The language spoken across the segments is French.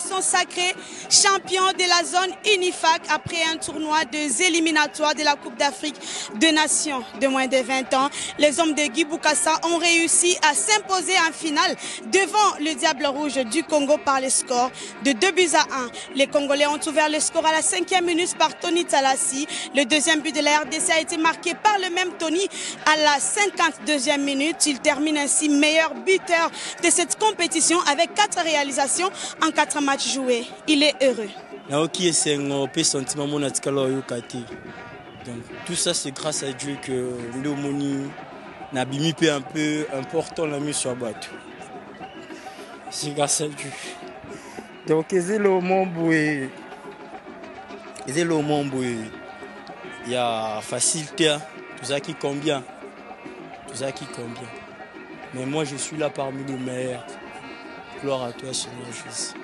sont sacrés champions de la zone UNIFAC après un tournoi des éliminatoires de la Coupe d'Afrique de Nations de moins de 20 ans. Les hommes de Guy Boukassa ont réussi à s'imposer en finale devant le Diable Rouge du Congo par le score de 2 buts à 1. Les Congolais ont ouvert le score à la cinquième minute par Tony Talassi. Le deuxième but de la RDC a été marqué par le même Tony à la 52e minute. Il termine ainsi meilleur buteur de cette compétition avec quatre réalisations en quatre matchs joués. Il est heureux. Donc tout ça c'est grâce à Dieu que l'homoni n'a un peu important la mise sur bateau. C'est grâce à Dieu. Donc c'est le monde c'est le monde il y a facilité tout ça qui combien tout ça qui combien mais moi je suis là parmi les meilleurs gloire à toi Seigneur Jésus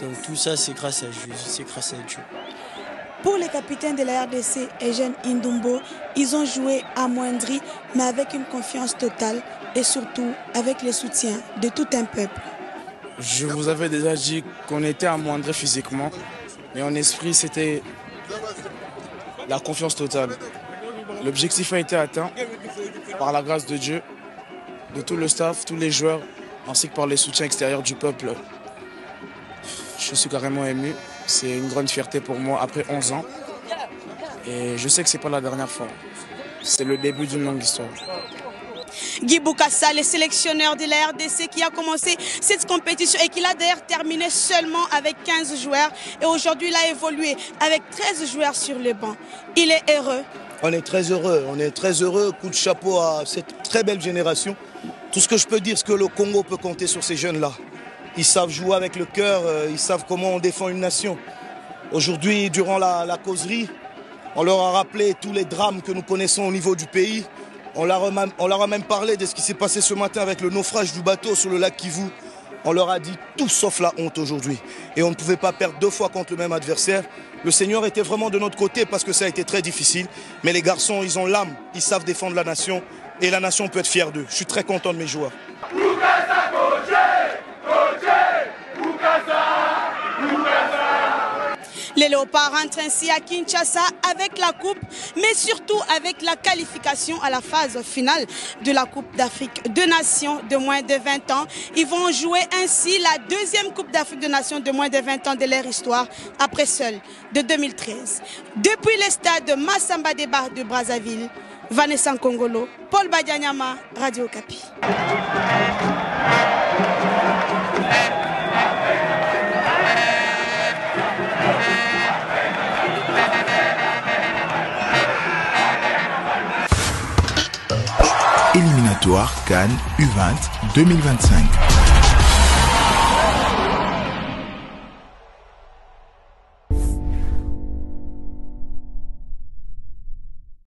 donc tout ça c'est grâce à Jésus c'est grâce à Dieu pour les capitaines de la RDC, Eugène Indumbo, ils ont joué amoindri, mais avec une confiance totale et surtout avec le soutien de tout un peuple. Je vous avais déjà dit qu'on était amoindri physiquement, mais en esprit, c'était la confiance totale. L'objectif a été atteint par la grâce de Dieu, de tout le staff, tous les joueurs, ainsi que par les soutiens extérieurs du peuple. Je suis carrément ému. C'est une grande fierté pour moi après 11 ans. Et je sais que ce n'est pas la dernière fois. C'est le début d'une longue histoire. Guy Boukassa, le sélectionneur de la RDC qui a commencé cette compétition et qui l'a d'ailleurs terminé seulement avec 15 joueurs. Et aujourd'hui, il a évolué avec 13 joueurs sur le banc. Il est heureux. On est très heureux, on est très heureux. Coup de chapeau à cette très belle génération. Tout ce que je peux dire, c'est que le Congo peut compter sur ces jeunes-là. Ils savent jouer avec le cœur, euh, ils savent comment on défend une nation. Aujourd'hui, durant la, causerie, on leur a rappelé tous les drames que nous connaissons au niveau du pays. On leur, même, on leur a même parlé de ce qui s'est passé ce matin avec le naufrage du bateau sur le lac Kivu. On leur a dit tout sauf la honte aujourd'hui. Et on ne pouvait pas perdre deux fois contre le même adversaire. Le Seigneur était vraiment de notre côté parce que ça a été très difficile. Mais les garçons, ils ont l'âme, ils savent défendre la nation. Et la nation peut être fière d'eux. Je suis très content de mes joueurs. Les léopards rentrent ainsi à Kinshasa avec la coupe, mais surtout avec la qualification à la phase finale de la Coupe d'Afrique de Nations de moins de 20 ans. Ils vont jouer ainsi la deuxième Coupe d'Afrique de Nations de moins de 20 ans de leur histoire, après seul de 2013. Depuis le stade Massamba Deba de Brazzaville, Vanessa Kongolo, Paul Badianyama, Radio Capi. éliminatoire Cannes U20 2025.